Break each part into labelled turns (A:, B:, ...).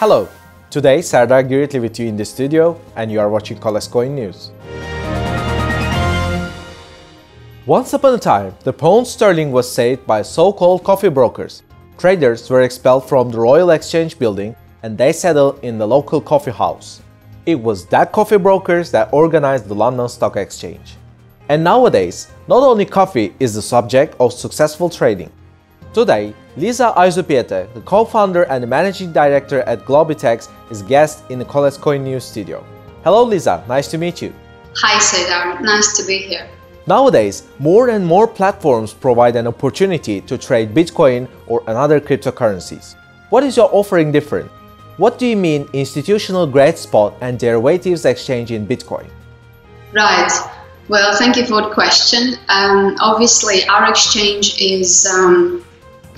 A: Hello, today Serdar Giritli with you in the studio and you are watching Koles Coin News. Once upon a time, the pound sterling was saved by so-called coffee brokers. Traders were expelled from the Royal Exchange building and they settled in the local coffee house. It was that coffee brokers that organized the London Stock Exchange. And nowadays, not only coffee is the subject of successful trading. Today, Liza Aizupiete, the co-founder and managing director at Globitex, is guest in the Koles Coin News studio. Hello Liza, nice to meet you.
B: Hi Serdar, nice to be here.
A: Nowadays, more and more platforms provide an opportunity to trade Bitcoin or another cryptocurrencies. What is your offering different? What do you mean institutional grade spot and derivatives exchange in Bitcoin?
B: Right. Well, thank you for the question. Um, obviously, our exchange is um,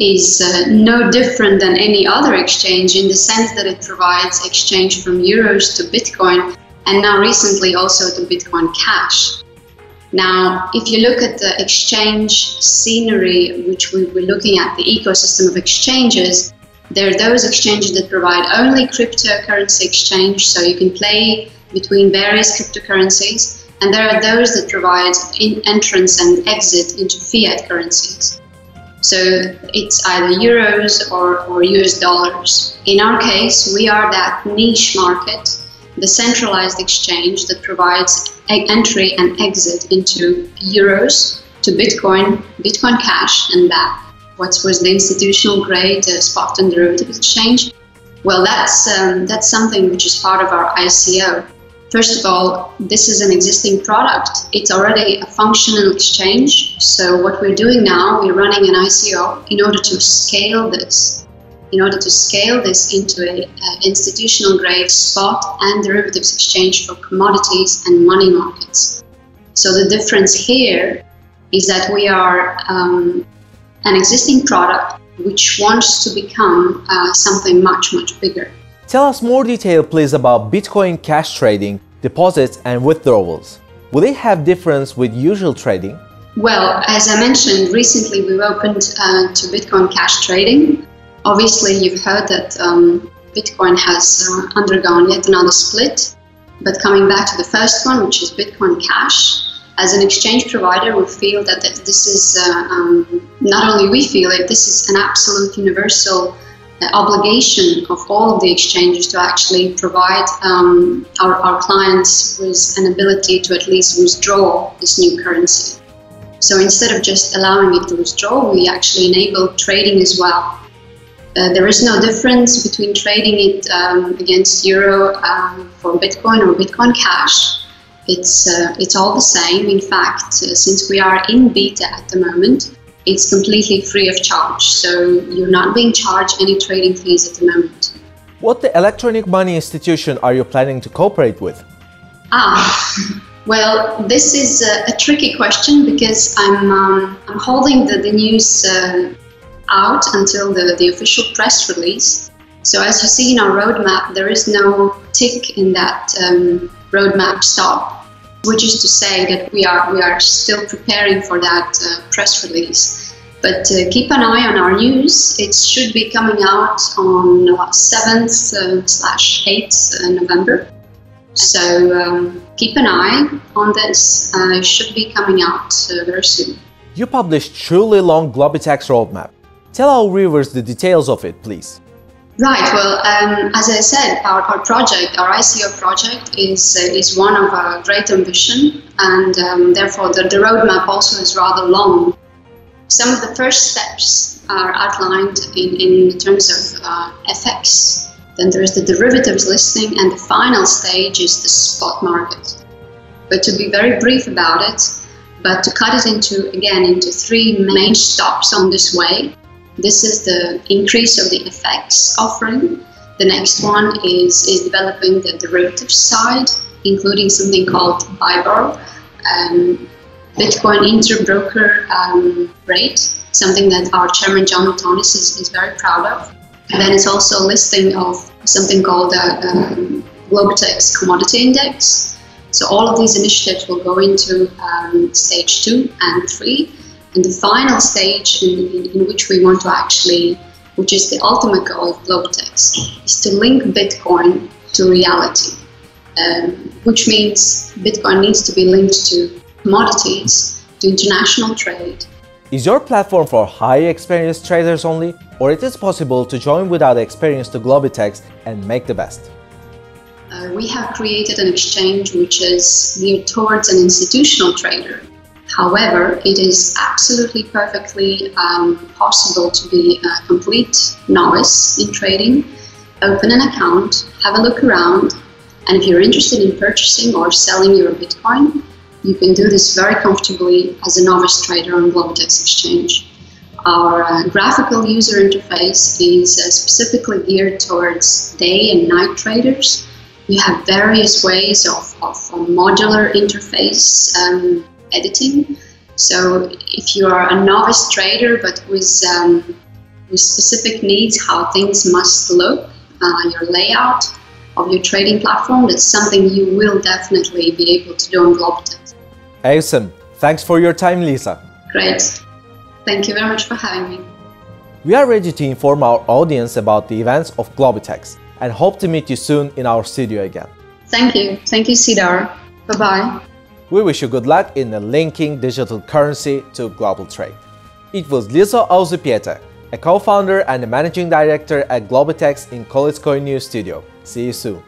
B: is uh, no different than any other exchange in the sense that it provides exchange from euros to Bitcoin and now recently also to Bitcoin Cash. Now, if you look at the exchange scenery, which we were looking at the ecosystem of exchanges, there are those exchanges that provide only cryptocurrency exchange, so you can play between various cryptocurrencies, and there are those that provide entrance and exit into fiat currencies. So it's either euros or, or US dollars. In our case, we are that niche market the centralized exchange that provides entry and exit into euros to Bitcoin, Bitcoin Cash, and back. What was the institutional grade uh, spot and derivative exchange? Well, that's um, that's something which is part of our ICO. First of all, this is an existing product. It's already a functional exchange. So what we're doing now, we're running an ICO in order to scale this in order to scale this into an institutional grade spot and derivatives exchange for commodities and money markets. So the difference here is that we are um, an existing product which wants to become uh, something much, much bigger.
A: Tell us more detail, please, about Bitcoin cash trading, deposits, and withdrawals. Will it have difference with usual trading?
B: Well, as I mentioned, recently we've opened uh, to Bitcoin cash trading. Obviously, you've heard that um, Bitcoin has uh, undergone yet another split. But coming back to the first one, which is Bitcoin Cash, as an exchange provider, we feel that, this is uh, um, not only we feel it, this is an absolute universal obligation of all of the exchanges to actually provide um, our, our clients with an ability to at least withdraw this new currency. So instead of just allowing it to withdraw, we actually enable trading as well. Uh, there is no difference between trading it um, against euro um, for Bitcoin or Bitcoin Cash. It's uh, it's all the same. In fact, uh, since we are in beta at the moment, it's completely free of charge. So you're not being charged any trading fees at the moment.
A: What the electronic money institution are you planning to cooperate with?
B: Ah. Well, this is a, a tricky question because I'm um, I'm holding the, the news uh, out until the, the official press release. So as you see in our roadmap, there is no tick in that um, roadmap stop, which is to say that we are we are still preparing for that uh, press release. But uh, keep an eye on our news. It should be coming out on uh, seventh uh, slash eighth uh, November. So um, keep an eye on this. It should be coming out very soon.
A: You published truly long Globitex roadmap. Tell our viewers the details of it, please.
B: Right. Well, um, as I said, our, our project, our ICO project, is uh, is one of a great ambition, and um, therefore the, the roadmap also is rather long. Some of the first steps are outlined in, in terms of uh, FX. Then there is the derivatives listing, and the final stage is the spot market. But to be very brief about it, but to cut it into again into three main stops on this way, this is the increase of the FX offering. The next one is, is developing the derivative side, including something called BIBOR, um, Bitcoin interbroker um, rate, something that our chairman Jon Matonis is, is very proud of. And then it's also a listing of something called the um, Globitex Commodity Index. So all of these initiatives will go into um, stage two and three. And the final stage in, in, in, which we want to actually which is the ultimate goal of Globitex, is to link Bitcoin to reality, um, which means Bitcoin needs to be linked to commodities, to international trade.
A: Is your platform for high experienced traders only, or it is possible to join without experience to Globitex and make the best?
B: Uh, we have created an exchange which is geared towards an institutional trader. However, it is absolutely perfectly um, possible to be a complete novice in trading, open an account, have a look around, and if you're interested in purchasing or selling your Bitcoin, you can do this very comfortably as a novice trader on Globitex Exchange. Our uh, graphical user interface is uh, specifically geared towards day and night traders we have various ways of, of modular interface um, editing. So if you are a novice trader but with, um, with specific needs, how things must look, uh, your layout of your trading platform, that's something you will definitely be able to do on Globitex.
A: Awesome. Thanks for your time, Liza.
B: Great. Thank you very much for having me.
A: We are ready to inform our audience about the events of Globitex and hope to meet you soon in our studio again.
B: Thank you. Thank you, Sidar. Bye bye.
A: We wish you good luck in linking digital currency to global trade. It was Liza Aizupiete, a co-founder and managing director at Globitex in Koles Coin News Studio. See you soon.